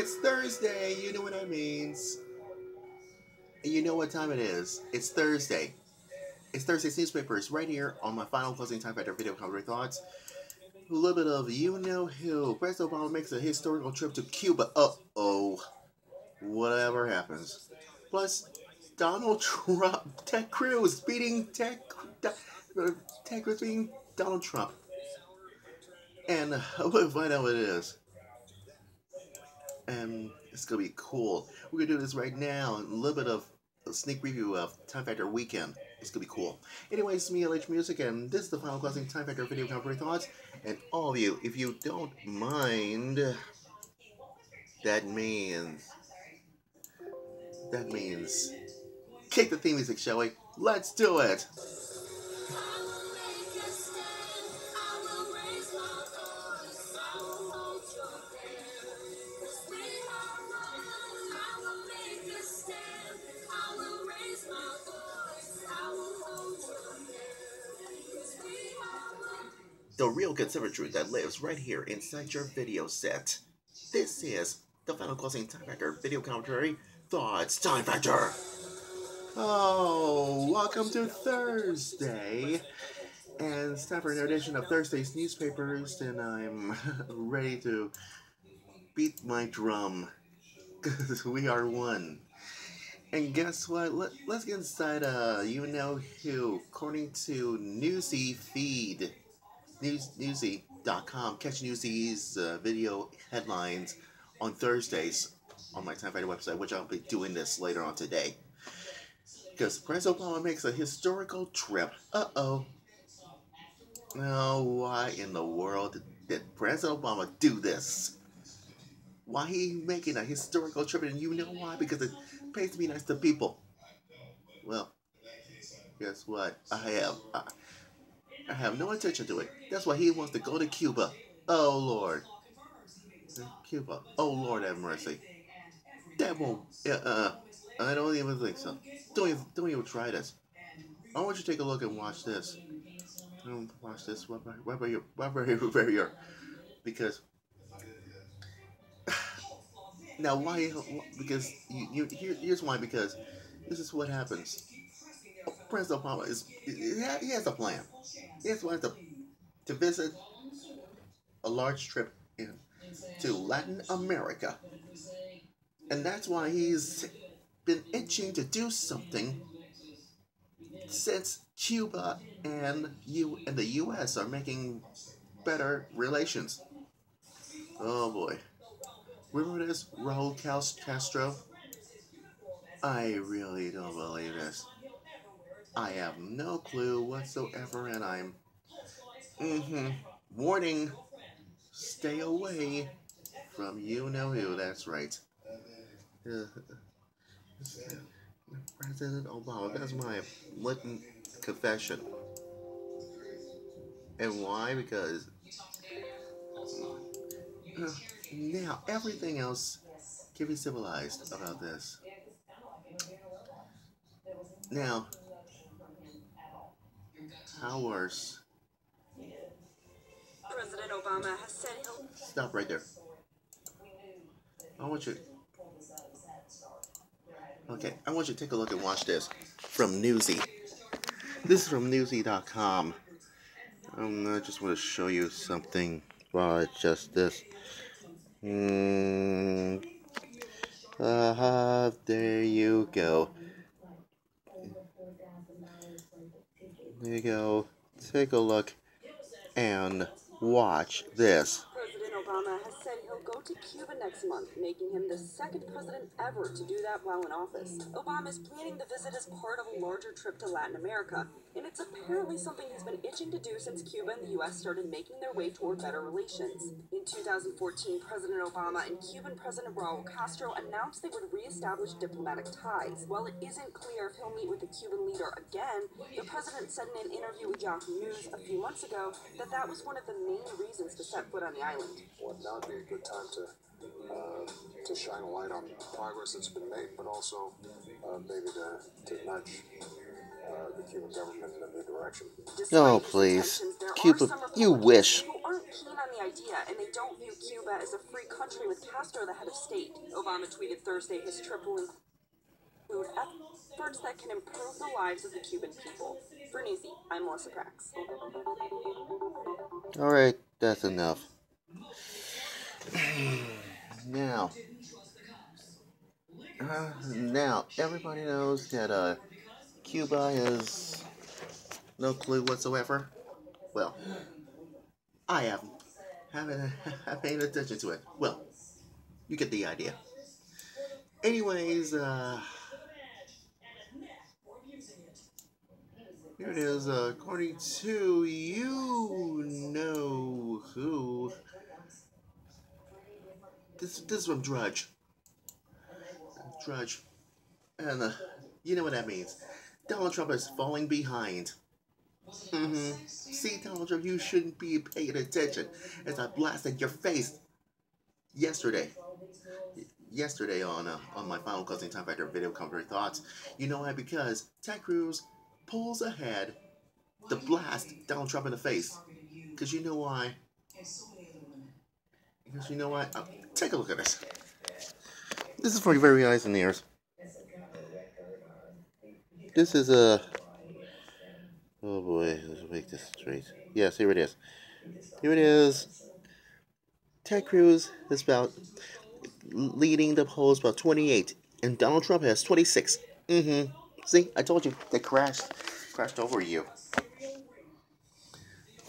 It's Thursday, you know what I means. And you know what time it is. It's Thursday. It's Thursday's newspapers right here on my final closing time factor video commentary thoughts. A little bit of you know who. President Obama makes a historical trip to Cuba. Uh oh. Whatever happens. Plus, Donald Trump, Ted Cruz beating Ted, Ted Cruz beating Donald Trump. And we'll find out what it is and it's gonna be cool. We're gonna do this right now, a little bit of a sneak preview of Time Factor Weekend. It's gonna be cool. Anyways, it's me, LH Music, and this is the final closing Time Factor video company thoughts. And all of you, if you don't mind, that means that means kick the theme music, shall we? Let's do it. The real conservatory that lives right here inside your video set. This is the Final Closing Time Factor video commentary Thoughts Time Factor. Oh, welcome to Thursday. And it's time for an edition of Thursday's newspapers, and I'm ready to beat my drum. Because we are one. And guess what? Let, let's get inside uh you know who. According to Newsy Feed news, Newsy.com. Catch Newsy's uh, video headlines on Thursdays on my Time Fighter website, which I'll be doing this later on today. Because President Obama makes a historical trip. Uh oh. Now, why in the world did President Obama do this? Why he making a historical trip? And you know why? Because it pays to be nice to people. Well, guess what? I have. I have no intention to it. That's why he wants to go to Cuba. Oh, Lord. Cuba. Oh, Lord have mercy. That won't... Uh, uh, I don't even think so. Don't even, don't even try this. I want you to take a look and watch this. Don't watch this. What about, your... What about your because... now, why... Because... You, you, here, here's why. Because this is what happens. President Obama is... He has a plan. He has one to to visit a large trip in, to Latin America. And that's why he's been itching to do something since Cuba and you and the US are making better relations. Oh boy. Remember this? Raul Castro? I really don't believe this. I have no clue whatsoever, and I'm Mm-hmm. Warning. Stay away from you know who. That's right. President Obama. That's my written confession. And why? Because uh, now everything else can be civilized about this. Now, how worse President Obama has said he'll. Stop right there. I want you. Okay, I want you to take a look and watch this from Newsy. This is from Newsy.com. Um, I just want to show you something. Well, it's just this. Mm, uh, there you go. There you go. Take a look and Watch this. Go to Cuba next month, making him the second president ever to do that while in office. Obama is planning the visit as part of a larger trip to Latin America, and it's apparently something he's been itching to do since Cuba and the U.S. started making their way toward better relations. In 2014, President Obama and Cuban President Raul Castro announced they would reestablish diplomatic ties. While it isn't clear if he'll meet with the Cuban leader again, the president said in an interview with Yahoo News a few months ago that that was one of the main reasons to set foot on the island. Time to uh, to shine a light on progress that's been made, but also uh, maybe to, to nudge uh, the Cuban government in a new direction. Oh, please. Cuba, you wish. aren't keen on the idea, and they don't view Cuba as a free country with Castro the head of state. Obama tweeted Thursday his trip will include efforts that can improve the lives of the Cuban people. For Newsy, I'm Melissa Prax. All right, that's enough. now, uh, now everybody knows that uh, Cuba has no clue whatsoever. Well, I haven't haven't have paid attention to it. Well, you get the idea. Anyways, uh, here it is. Uh, according to you know who. This this is from Drudge. Drudge, and uh, you know what that means. Donald Trump is falling behind. Mm-hmm. See, Donald Trump, you shouldn't be paying attention as I blasted your face yesterday. Yesterday on uh, on my final closing time factor video commentary thoughts. You know why? Because Ted Cruz pulls ahead to blast Donald Trump in the face. Because you know why? Because you know why? Uh, take a look at this. This is for your very eyes and ears. This is a. Oh boy, let's make this straight. Yes, here it is. Here it is. Ted Cruz is about leading the polls about 28, and Donald Trump has 26. Mm-hmm. See, I told you they crashed, crashed over you.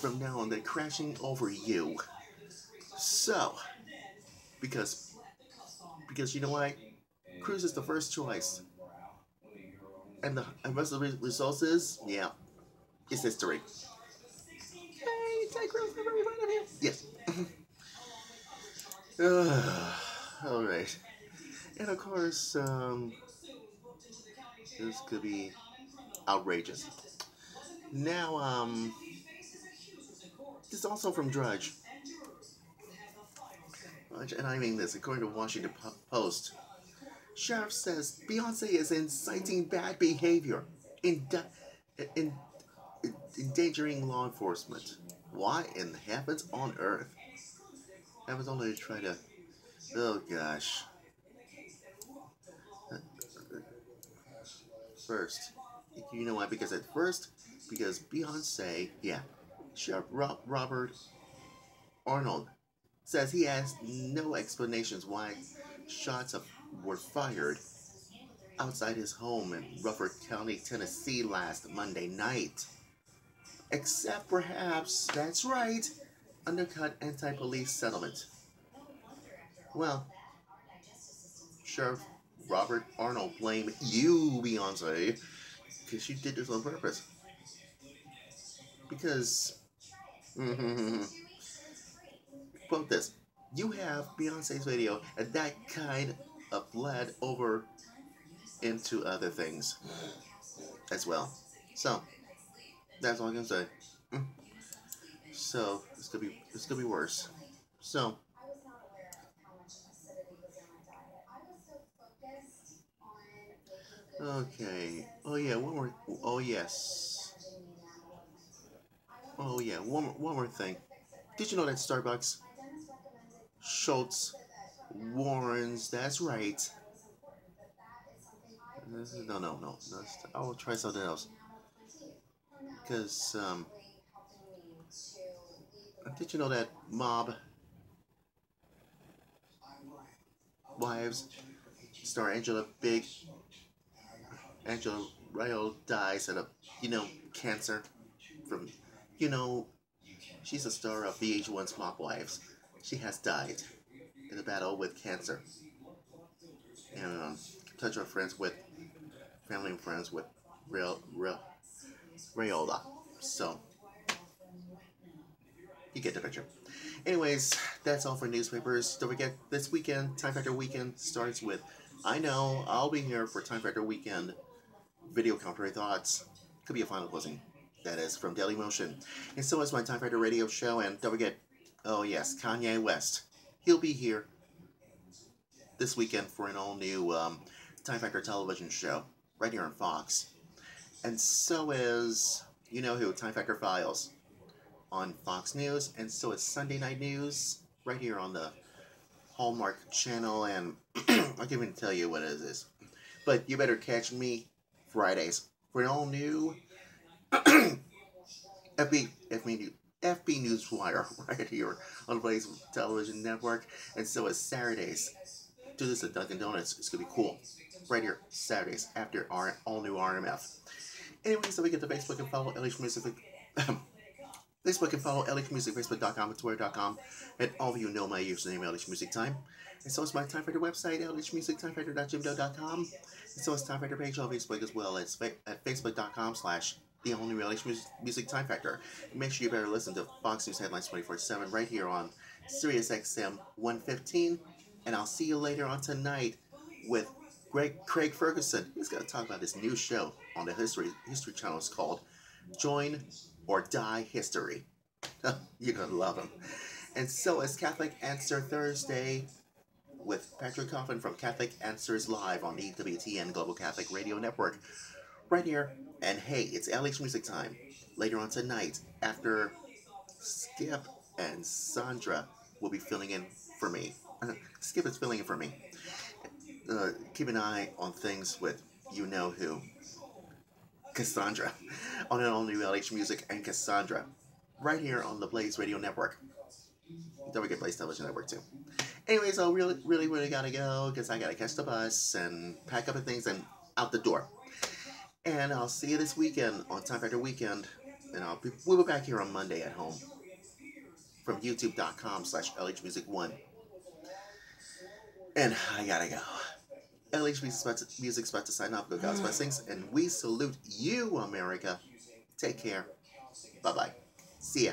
From now on, they're crashing over you. So, because, because you know why? Cruz is the first choice. And the and rest of the results is, yeah, it's history. Hey, Ted Cruz, everybody of him. Yes. uh, all right. And of course, um, this could be outrageous. Now, um, this is also from Drudge. And I mean this, according to Washington Post. Sheriff says Beyonce is inciting bad behavior, in, in, endangering law enforcement. Why in the heavens on earth? Heavens only to try to. Oh gosh. First, you know why? Because at first, because Beyonce, yeah, Sheriff Robert Arnold says he has no explanations why shots were fired outside his home in Rutherford County, Tennessee last Monday night. Except perhaps, that's right, undercut anti police settlement. Well, Sheriff Robert Arnold blamed you, Beyonce, because you did this on purpose. Because, mm-hmm, quote this, you have Beyonce's video, and that kind of bled over into other things as well. So, that's all I can say. Mm. So, it's gonna be, it's gonna be worse. So, Okay. Oh yeah, one more. Oh yes. Oh yeah, one more, one more thing. Did you know that Starbucks, Schultz, Warrens? That's right. No, no, no. I'll try something else. Because um, did you know that Mob Wives star Angela Big Angela Rayo dies of, you know, cancer from, you know, she's a star of VH1's Mob Wives. She has died in a battle with cancer. And um, touch our friends with, family and friends with real, real, Raiola. So, you get the picture. Anyways, that's all for newspapers. Don't forget, this weekend, Time Factor Weekend starts with I know I'll be here for Time Factor Weekend video commentary thoughts. Could be a final closing. That is from Daily Motion. And so is my Time Factor radio show. And don't forget, oh yes, Kanye West. He'll be here this weekend for an all new um, Time Factor television show right here on Fox. And so is, you know who, Time Factor Files. on Fox News, and so is Sunday Night News right here on the Hallmark channel, and I can't even tell you what it is. But you better catch me Fridays for an all new FB, FB, FB Newswire right here on the Blaze Television Network, and so is Saturdays. Do this at Dunkin' Donuts. It's gonna be cool. Right here, Saturdays after our all new RMF. Anyway, so we get to Facebook and follow LH Music. Facebook and follow LH Music, Facebook.com and Twitter.com. And all of you know my username, LH Music Time. And so is my Time Fighter website, lhmusictimefighter.jimdo.com. And so is Time Fighter page on Facebook as well fa- at facebook.com slash the only LH Music, Time Factor. Make sure you better listen to Fox News Headlines 24-7 right here on Sirius XM 115. And I'll see you later on tonight with Greg Craig Ferguson. He's going to talk about this new show on the History History Channel. It's called Join or Die History. You're going to love him. And so is Catholic Answer Thursday with Patrick Coffin from Catholic Answers Live on the EWTN Global Catholic Radio Network. Right here. And hey, it's Alex Music Time. Later on tonight, after Skip and Sandra will be filling in for me. Skip is filling in for me. Uh, keep an eye on things with you know who. Cassandra. On an all new LH Music and Cassandra. Right here on the Blaze Radio Network. Don't forget Blaze Television Network too. Anyways, I really, really, really gotta go because I gotta catch the bus and pack up the things and out the door. And I'll see you this weekend on Time Factor Weekend. And I'll be, we'll be back here on Monday at home from youtube.com slash lhmusic1. And I gotta go. LH Music's about to, Music's about to sign off. Go God's blessings. And we salute you, America. Take care. Bye bye. See ya.